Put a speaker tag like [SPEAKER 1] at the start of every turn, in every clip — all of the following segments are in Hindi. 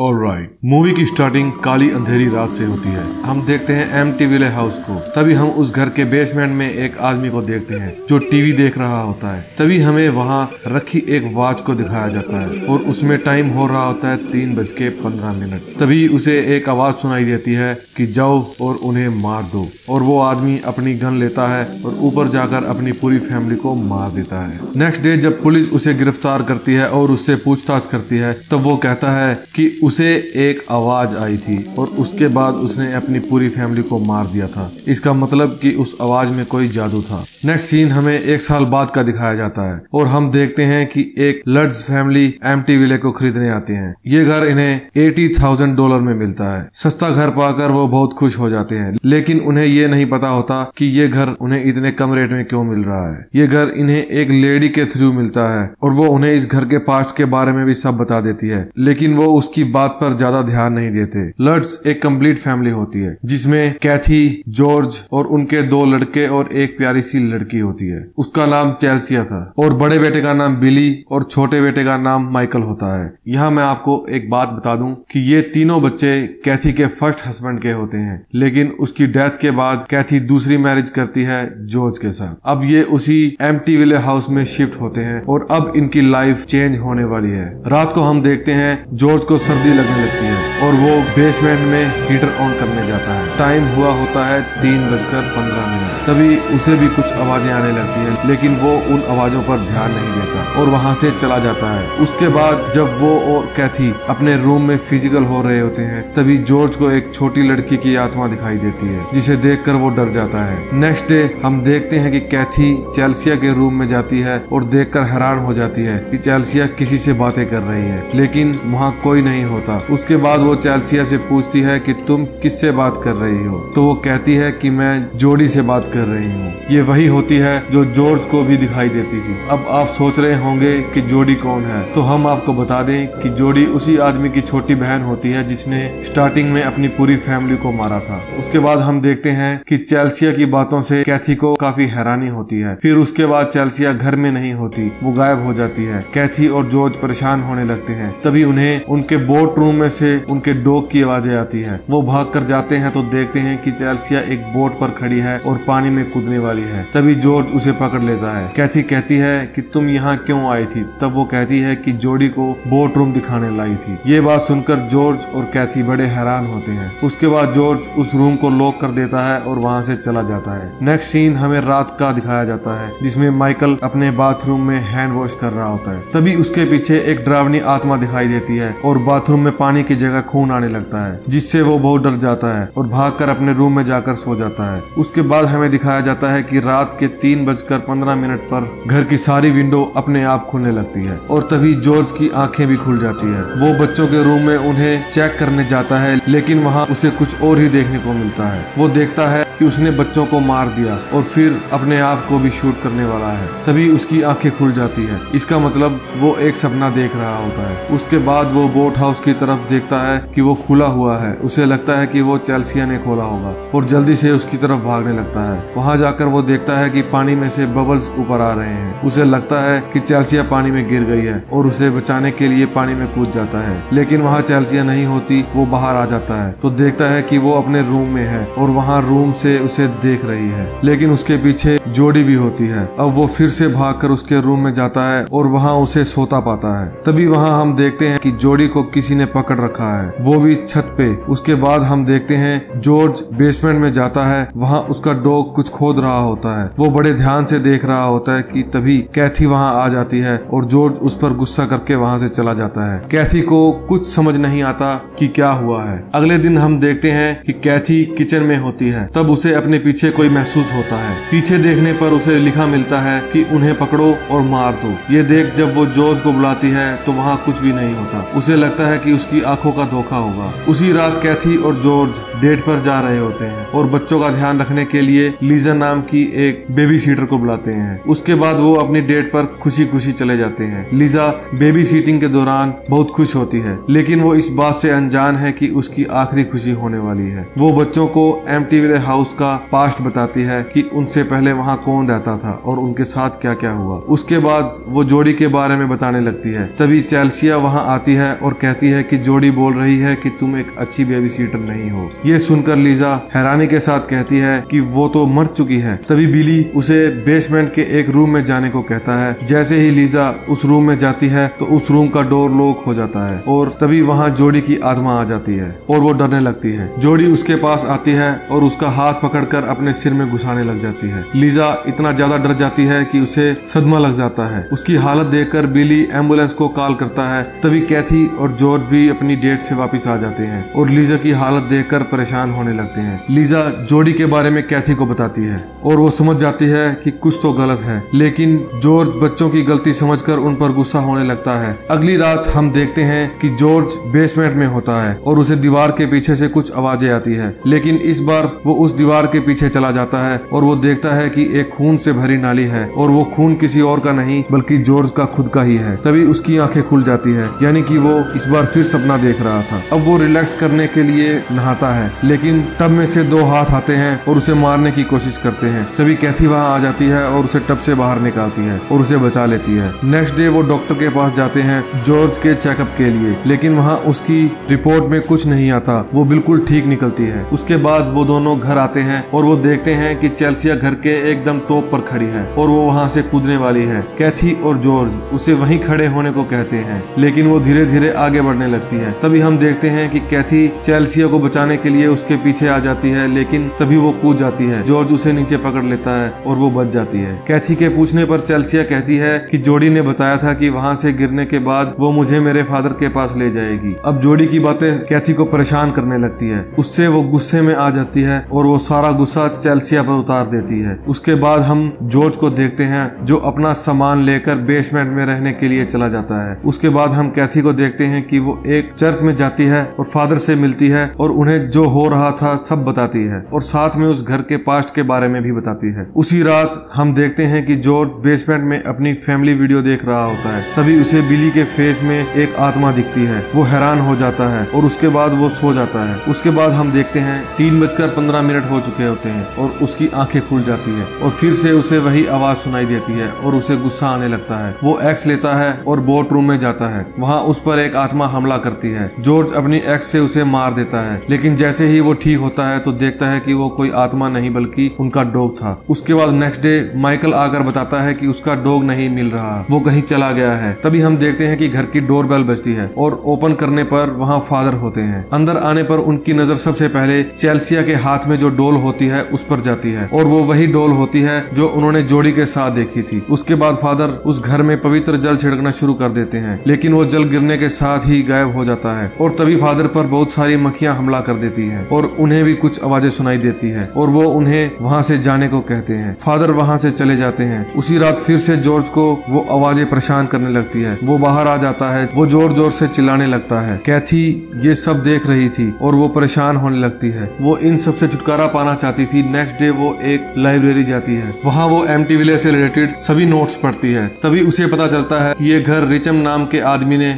[SPEAKER 1] राइट मूवी की स्टार्टिंग काली अंधेरी रात से होती है। हम देखते हैं एम टी विले हाउस को। तभी हम उस घर के बेसमेंट में एक आदमी को देखते हैं, जो टीवी देख रहा होता है। तभी हमें वहाँ रखी एक वॉच को दिखाया जाता है और उसमें टाइम हो रहा होता है तीन बज के पंद्रह मिनट। तभी उसे एक आवाज़ सुनाई देती है कि जाओ और उन्हें मार दो। और वो आदमी अपनी गन लेता है और ऊपर जाकर अपनी पूरी फैमिली को मार देता है। नेक्स्ट डे जब पुलिस उसे गिरफ़्तार करती है और उससे पूछताछ करती है, तब वो कहता है कि उसे एक आवाज़ आई थी और उसके बाद उसने अपनी पूरी फैमिली को मार दिया था। इसका मतलब कि उस आवाज़ में कोई जादू था। नेक्स्ट सीन हमें एक साल बाद का दिखाया जाता है और हम देखते हैं कि एक लड्स फैमिली एमटी विले को खरीदने आते हैं। ये घर इन्हें एटी थाउज़ेंड डॉलर में मिलता है। सस्ता घर पाकर वो बहुत खुश हो जाते हैं। लेकिन उन्हें ये नहीं पता होता कि ये घर उन्हें इतने कम रेट में क्यों मिल रहा है। ये घर इन्हें एक लेडी के थ्रू मिलता है और वो उन्हें इस घर के पास्ट के बारे में भी सब बता देती है। लेकिन वो उसकी बात पर ज़्यादा ध्यान नहीं देते। लड्स एक कंप्लीट फैमिली होती है, जिसमें कैथी, जॉर्ज और उनके दो लड़के और एक प्यारी सी लड़की होती है। उसका नाम चेल्सिया था और बड़े बेटे का नाम बिली और छोटे बेटे का नाम माइकल होता है। यहाँ मैं आपको एक बात बता दूँ कि ये तीनों बच्चे कैथी के फ़र्स्ट हस्बैंड के होते हैं, लेकिन उसकी डेथ के बाद कैथी दूसरी मैरिज करती है जॉर्ज के साथ। अब ये उसी एम टी विले हाउस में शिफ्ट होते हैं और अब इनकी लाइफ चेंज होने वाली है। रात को हम देखते हैं जॉर्ज को सर्दी लगने लगती है और वो बेसमेंट में हीटर ऑन करने जाता है। टाइम हुआ होता है तीन बजकर पंद्रह मिनट। तभी उसे भी कुछ आवाज़ें आने लगती हैं, लेकिन वो उन आवाजों पर ध्यान नहीं देता और वहाँ से चला जाता है। उसके बाद जब वो और कैथी अपने रूम में फ़िज़िकल हो रहे होते हैं, तभी जॉर्ज को एक छोटी लड़की की आत्मा दिखाई देती है, जिसे देखकर वो डर जाता है। नेक्स्ट डे हम देखते हैं कि कैथी चेल्सिया के रूम में जाती है और देखकर हैरान हो जाती है कि चेल्सिया किसी से बातें कर रही है, लेकिन वहाँ कोई नहीं होता। उसके बाद वो चैल्सिया से पूछती है कि तुम किससे बात कर रही हो? तो वो कहती है कि मैं जोड़ी से बात कर रही हूँ। ये वही होती है जो जॉर्ज को भी दिखाई देती थी। अब आप सोच रहे होंगे कि जोड़ी कौन है? तो हम आपको बता दें कि जोड़ी उसी आदमी की छोटी बहन होती है जिसने स्टार्टिंग में अपनी पूरी फैमिली को मारा था। उसके बाद हम देखते हैं कि चेल्सिया की बातों से कैथी को काफ़ी हैरानी होती है। फिर उसके बाद चेल्सिया घर में नहीं होती, वो गायब हो जाती है। कैथी और जॉर्ज परेशान होने लगते हैं। तभी उन्हें उनके बोट रूम में से उनके डॉग की आवाज़ें आती है। वो भाग कर जाते हैं तो देखते हैं कि चेल्सिया एक बोट पर खड़ी है और पानी में कूदने वाली है। तभी जॉर्ज उसे पकड़ लेता है। कैथी कहती है कि तुम यहाँ क्यों आई थी? तब वो कहती है कि जोड़ी को बोट रूम दिखाने लाई थी। ये बात सुनकर जॉर्ज और कैथी बड़े हैरान होते हैं। उसके बाद जॉर्ज उस रूम को लॉक कर देता है और वहाँ से चला जाता है। नेक्स्ट सीन हमें रात का दिखाया जाता है, जिसमें माइकल अपने बाथरूम में हैंड वॉश कर रहा होता है। तभी उसके पीछे एक ड्रावनी आत्मा दिखाई देती है और बाथरूम में पानी की जगह खून आने लगता है, जिससे वो बहुत डर जाता है और भागकर अपने रूम में जाकर सो जाता है। उसके बाद हमें दिखाया जाता है कि रात के तीन बजकर पंद्रह मिनट पर घर की सारी विंडो अपने आप खुलने लगती है और तभी जॉर्ज की आँखें भी खुल जाती है। वो बच्चों के रूम में उन्हें चेक करने जाता है, लेकिन वहाँ उसे कुछ और ही देखने को मिलता है। वो देखता है कि उसने बच्चों को मार दिया और फिर अपने आप को भी शूट करने वाला है। तभी उसकी आँखें खुल जाती है। इसका मतलब वो एक सपना देख रहा होता है। उसके बाद वो बोट हाउस की तरफ़ देखता है कि वो खुला हुआ है। उसे लगता है कि वो चेल्सिया ने खोला होगा और जल्दी से उसकी तरफ़ भागने लगता है। वहाँ जाकर वो देखता है कि पानी में से बबल्स ऊपर आ रहे हैं। उसे लगता है कि चेल्सिया पानी में गिर गई है और उसे बचाने के लिए पानी में कूद जाता है। लेकिन वहाँ चेल्सिया नहीं होती, वो बाहर आ जाता है। तो देखता है कि वो अपने रूम में है और वहाँ रूम से उसे देख रही है। लेकिन उसके पीछे जोड़ी भी होती है। अब वो फिर से भागकर उसके रूम में जाता है और वहाँ उसे सोता पाता है। तभी वहाँ हम देखते हैं कि जोड़ी को किसी ने पकड़ रखा है। वो भी छत पे। उसके बाद हम देखते हैं, जॉर्ज बेसमेंट में जाता है। वहाँ उसका डॉग कुछ खोद रहा होता है। वो बड़े ध्यान से देख रहा होता है कि तभी कैथी वहाँ आ जाती है और जॉर्ज उस पर गुस्सा करके वहाँ से चला जाता है। कैथी को कुछ समझ नहीं आता कि क्या हुआ है। अगले दिन हम देखते हैं कि कैथी किचन में होती है। तब उसे अपने पीछे कोई महसूस होता है। पीछे देखने पर उसे लिखा मिलता है कि उन्हें पकड़ो और मार दो। ये देख जब वो जॉर्ज को बुलाती है तो वहाँ कुछ भी नहीं होता। उसे लगता है कि उसकी आँखों का धोखा होगा। उसी रात कैथी और जॉर्ज डेट पर जा रहे होते हैं और बच्चों का ध्यान रखने के लिए लीजा नाम की एक बेबी सीटर को बुलाते हैं। उसके बाद वो अपनी डेट पर खुशी खुशी चले जाते हैं। लीजा बेबी सीटिंग के दौरान बहुत खुश होती है, लेकिन वो इस बात से अनजान है कि उसकी आखिरी खुशी होने वाली है। वो बच्चों को एम हाउस का पास्ट बताती है कि उनसे पहले वहाँ कौन रहता था और उनके साथ क्या क्या हुआ। उसके बाद वो जोड़ी के बारे में बताने लगती है। तभी चैल्सिया वहाँ आती है और कहती कहती है कि जोड़ी बोल रही है कि तुम एक अच्छी बेबी सीटर नहीं हो। ये सुनकर लीजा हैरानी के साथ कहती है कि वो तो मर चुकी है। तभी बिली उसे बेसमेंट के एक रूम में जाने को कहता है। जैसे ही लीजा उस रूम में जाती है तो उस रूम का डोर लॉक हो जाता है और तभी वहाँ जोड़ी की आत्मा आ जाती है और वो डरने लगती है। जोड़ी उसके पास आती है और उसका हाथ पकड़कर अपने सिर में घुसाने लग जाती है। लीजा इतना ज़्यादा डर जाती है कि उसे सदमा लग जाता है। उसकी हालत देखकर बिली एंबुलेंस को कॉल करता है। तभी कैथी और जॉर्ज भी अपनी डेट से वापस आ जाते हैं और लीजा की हालत देखकर परेशान होने लगते हैं। लीजा जोड़ी के बारे में कैथी को बताती है और वो समझ जाती है कि कुछ तो गलत है, लेकिन जॉर्ज बच्चों की गलती समझकर उन पर गुस्सा होने लगता है। अगली रात हम देखते हैं कि जॉर्ज बेसमेंट में होता है और उसे दीवार के पीछे से कुछ आवाज़ें आती है, लेकिन इस बार वो उस दीवार के पीछे चला जाता है और वो देखता है कि एक खून से भरी नाली है और वो खून किसी और का नहीं, बल्कि जॉर्ज का खुद का ही है। तभी उसकी आँखें खुल जाती है, यानी कि वो इस बार फिर सपना देख रहा था। अब वो रिलैक्स करने के लिए नहाता है, लेकिन टब में से दो हाथ आते हैं और उसे मारने की कोशिश करते हैं। तभी कैथी वहाँ आ जाती है और उसे टब से बाहर निकालती है और उसे बचा लेती है। नेक्स्ट डे वो डॉक्टर के पास जाते हैं जॉर्ज के चेकअप के लिए, लेकिन वहाँ उसकी रिपोर्ट में कुछ नहीं आता। वो बिल्कुल ठीक निकलती है। उसके बाद वो दोनों घर आते हैं और वो देखते हैं कि चेल्सिया घर के एकदम टॉप पर खड़ी है और वो वहाँ से कूदने वाली है। कैथी और जॉर्ज उसे वहीं खड़े होने को कहते हैं, लेकिन वो धीरे धीरे आगे बढ़ने लगती है। तभी हम देखते हैं कि कैथी चेल्सिया को बचाने के लिए उसके पीछे आ जाती है, लेकिन तभी वो कूद जाती है। जॉर्ज उसे नीचे पकड़ लेता है और वो बच जाती है। कैथी के पूछने पर चेल्सिया कहती है कि जोड़ी ने बताया था कि वहाँ से गिरने के बाद वो मुझे मेरे फादर के पास ले जाएगी। अब जोड़ी की बातें कैथी को परेशान करने लगती है। उससे वो गुस्से में आ जाती है और वो सारा गुस्सा चेल्सिया पर उतार देती है। उसके बाद हम जॉर्ज को देखते हैं, जो अपना सामान लेकर बेसमेंट में रहने के लिए चला जाता है। उसके बाद हम कैथी को देखते हैं कि वो एक चर्च में जाती है और फादर से मिलती है और उन्हें जो हो रहा था सब बताती है और साथ में उस घर के पास्ट के बारे में भी बताती है। उसी रात हम देखते हैं कि जॉर्ज बेसमेंट में अपनी फैमिली वीडियो देख रहा होता है। तभी उसे बिली के फेस में एक आत्मा दिखती है। वो हैरान हो जाता है और उसके बाद वो सो जाता है। उसके बाद हम देखते हैं, तीन बजकर पंद्रह मिनट हो चुके होते हैं और उसकी आँखें खुल जाती है और फिर से उसे वही आवाज़ सुनाई देती है और उसे गुस्सा आने लगता है। वो एक्स लेता है और बोट रूम में जाता है। वहाँ उस पर एक आत्मा हमला करती है। जॉर्ज अपनी एक्स से उसे मार देता है, लेकिन जैसे ही वो ठीक होता है तो देखता है कि वो कोई आत्मा नहीं बल्कि उनका डॉग था। उसके बाद नेक्स्ट डे माइकल आकर बताता है कि उसका डॉग नहीं मिल रहा, वो कहीं चला गया है। तभी हम देखते हैं कि घर की डोर बेल बजती है और ओपन करने पर वहाँ फादर होते हैं। अंदर आने पर उनकी नज़र सबसे पहले चेल्सिया के हाथ में जो डोल होती है, उस पर जाती है और वो वही डोल होती है जो उन्होंने जोड़ी के साथ देखी थी। उसके बाद फादर उस घर में पवित्र जल छिड़कना शुरू कर देते हैं, लेकिन वो जल गिरने के साथ ही गायब हो जाता है और तभी फादर पर बहुत सारी मक्खियाँ हमला कर देती है और उन्हें भी कुछ आवाज़ें सुनाई देती है और वो उन्हें वहाँ से जाने को कहते हैं। फादर वहाँ से चले जाते हैं। उसी रात फिर से जॉर्ज को वो आवाज़ें परेशान करने लगती है। वो बाहर आ जाता है। वो ज़ोर ज़ोर से चिल्लाने लगता है। कैथी, ये सब देख रही थी और वो परेशान होने लगती है। वो इन सबसे छुटकारा पाना चाहती थी। नेक्स्ट डे वो एक लाइब्रेरी जाती है। वहाँ वो एम विलेज से रिलेटेड सभी नोट्स पढ़ती है। तभी उसे पता चलता है ये घर रिचम नाम के आदमी ने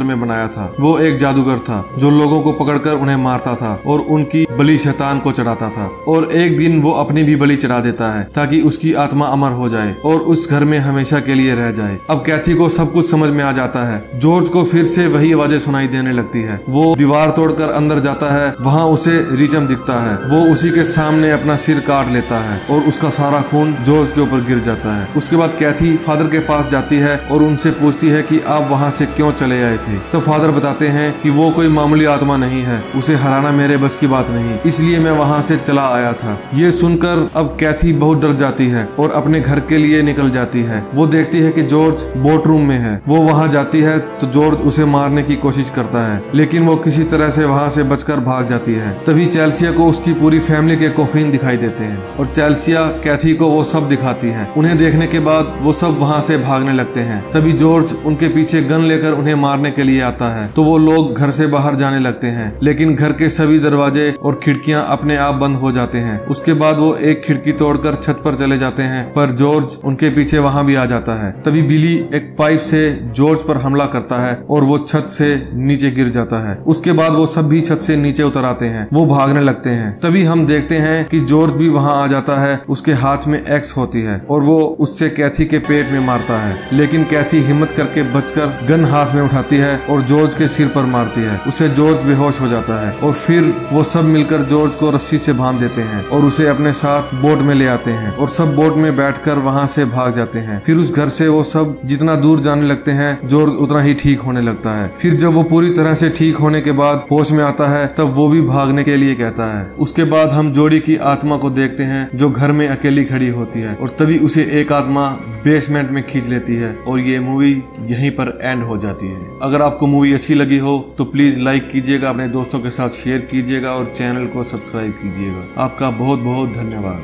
[SPEAKER 1] 1671 में बनाया था। वो एक जादूगर था, जो लोगों को पकड़कर उन्हें मारता था और उनकी बलि शैतान को चढ़ाता था। और एक दिन वो अपनी भी बलि चढ़ा देता है, ताकि उसकी आत्मा अमर हो जाए और उस घर में हमेशा के लिए रह जाए। अब कैथी को सब कुछ समझ में आ जाता है। जॉर्ज को फिर से वही आवाज़ें सुनाई देने लगती है। वो दीवार तोड़कर अंदर जाता है, वहाँ उसे रिचम दिखता है। वो उसी के सामने अपना सिर काट लेता है और उसका सारा खून जॉर्ज के ऊपर गिर जाता है। उसके बाद कैथी फादर के पास जाती है और उनसे पूछती है कि आप वहाँ से क्यों चले आए थे? तो फादर बताते हैं कि वो कोई मामूली आत्मा नहीं है। उसे हराना मेरे बस की बात नहीं। इसलिए मैं वहाँ से चला आया था। ये सुनकर अब कैथी बहुत डर जाती है और अपने घर के लिए निकल जाती है। वो देखती है कि जॉर्ज बोट रूम में है। वो वहाँ जाती है तो जॉर्ज उसे मारने की कोशिश करता है। लेकिन वो किसी तरह से वहाँ से बचकर भाग जाती है। तभी चैल्सिया को उसकी पूरी फैमिली के कोफीन दिखाई देते हैं और चैल्सिया कैथी को वो सब दिखाती है। उन्हें देखने के बाद वो सब वहाँ से भागने लगते हैं। तभी जॉर्ज उनके पीछे गन लेकर उन्हें मारने के लिए आता है तो वो लोग घर से बाहर जाने लगते हैं। लेकिन घर के सभी दरवाजे और खिड़कियाँ अपने आप बंद हो जाते हैं। उसके बाद वो एक खिड़की तोड़कर छत पर चले जाते हैं, पर जॉर्ज उनके पीछे वहाँ भी आ जाता है। तभी बिली एक पाइप से जॉर्ज पर हमला करता है और वो छत से नीचे गिर जाता है। उसके बाद वो सब भी छत से नीचे उतर आते हैं, वो भागने लगते हैं। तभी हम देखते हैं कि जॉर्ज भी वहाँ आ जाता है, उसके हाथ में एक्स होती है और वो उससे कैथी के पेट में मारता है। लेकिन कैथी हिम्मत करके बचकर गन हाथ में उठाती है है और जॉर्ज के सिर पर मारती है। उसे जॉर्ज बेहोश हो जाता है और फिर वो सब मिलकर जॉर्ज को रस्सी से बाँध देते हैं और उसे अपने साथ बोट में ले आते हैं और सब बोट में बैठकर वहाँ से भाग जाते हैं। फिर उस घर से वो सब जितना दूर जाने लगते हैं, जॉर्ज उतना ही ठीक होने लगता है। फिर जब वो पूरी तरह से ठीक होने के बाद होश में आता है, तब वो भी भागने के लिए कहता है। उसके बाद हम जोड़ी की आत्मा को देखते हैं, जो घर में अकेली खड़ी होती है और तभी उसे एक आत्मा बेसमेंट में खींच लेती है और ये मूवी यहीं पर एंड हो जाती है। अगर आपको मूवी अच्छी लगी हो तो प्लीज़ लाइक कीजिएगा, अपने दोस्तों के साथ शेयर कीजिएगा और चैनल को सब्सक्राइब कीजिएगा। आपका बहुत बहुत धन्यवाद।